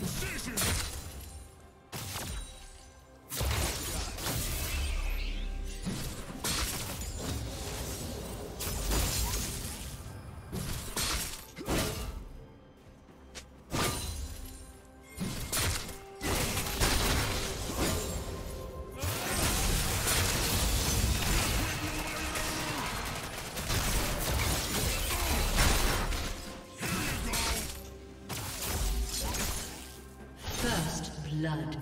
Incision! Blood.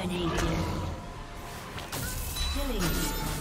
Dominating. Killing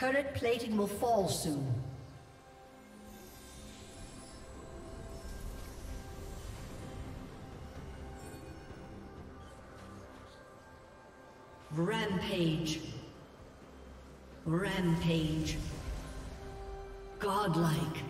Turret plating will fall soon. Rampage. Rampage. Godlike.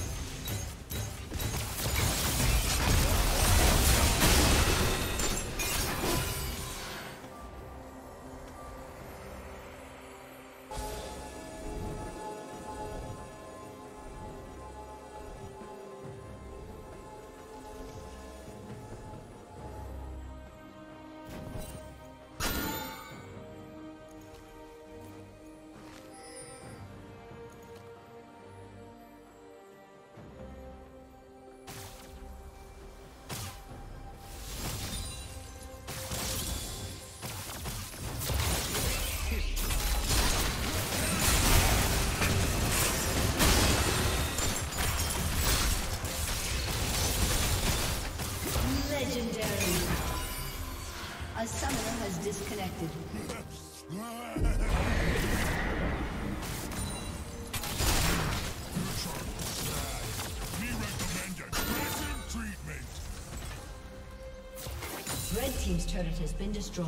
Disconnected. Red Team's turret has been destroyed.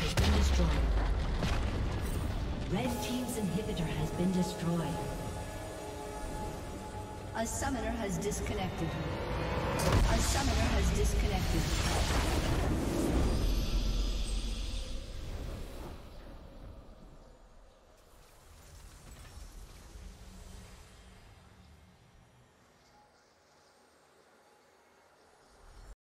Has been destroyed. Red Team's inhibitor has been destroyed. A summoner has disconnected. A summoner has disconnected.